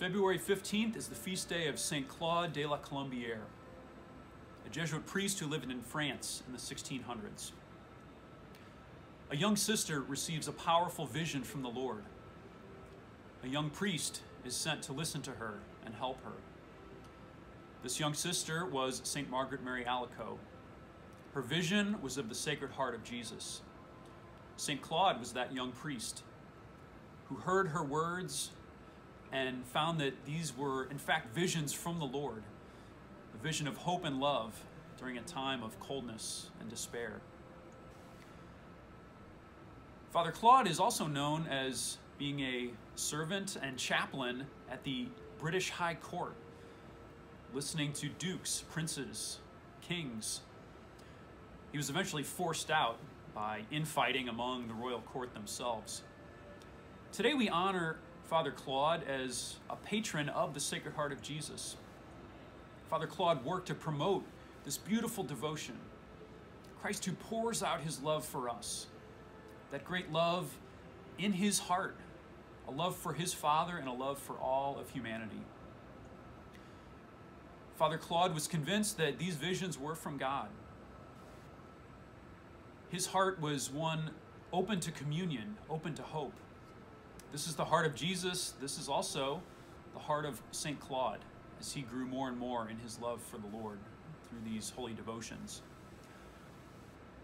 February 15th is the feast day of Saint Claude de la Colombière, a Jesuit priest who lived in France in the 1600s. A young sister receives a powerful vision from the Lord. A young priest is sent to listen to her and help her. This young sister was St. Margaret Mary Alacoque. Her vision was of the Sacred Heart of Jesus. St. Claude was that young priest who heard her words and found that these were, in fact, visions from the Lord, a vision of hope and love during a time of coldness and despair. Father Claude is also known as being a servant and chaplain at the British High Court, listening to dukes, princes, kings. He was eventually forced out by infighting among the royal court themselves. Today we honor Father Claude as a patron of the Sacred Heart of Jesus. Father Claude worked to promote this beautiful devotion. Christ who pours out his love for us, that great love in his heart, a love for his Father and a love for all of humanity. Father Claude was convinced that these visions were from God. His heart was one open to communion, open to hope. This is the heart of Jesus. This is also the heart of St. Claude as he grew more and more in his love for the Lord through these holy devotions.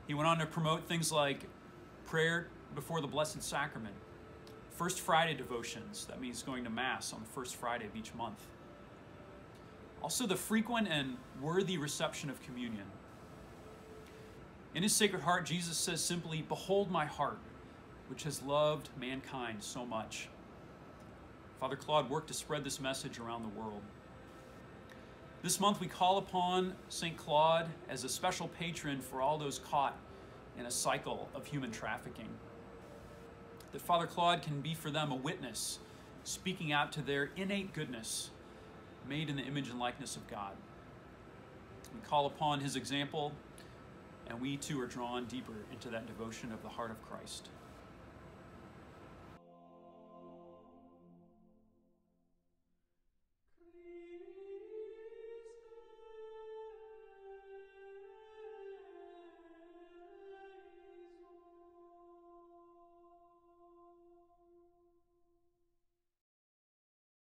He went on to promote things like prayer before the Blessed Sacrament, First Friday devotions, that means going to Mass on the first Friday of each month. Also, the frequent and worthy reception of communion. In his Sacred Heart, Jesus says simply, Behold my heart, which has loved mankind so much. Father Claude worked to spread this message around the world. This month, we call upon St. Claude as a special patron for all those caught in a cycle of human trafficking. That Father Claude can be for them a witness, speaking out to their innate goodness, made in the image and likeness of God. We call upon his example, and we too are drawn deeper into that devotion of the heart of Christ.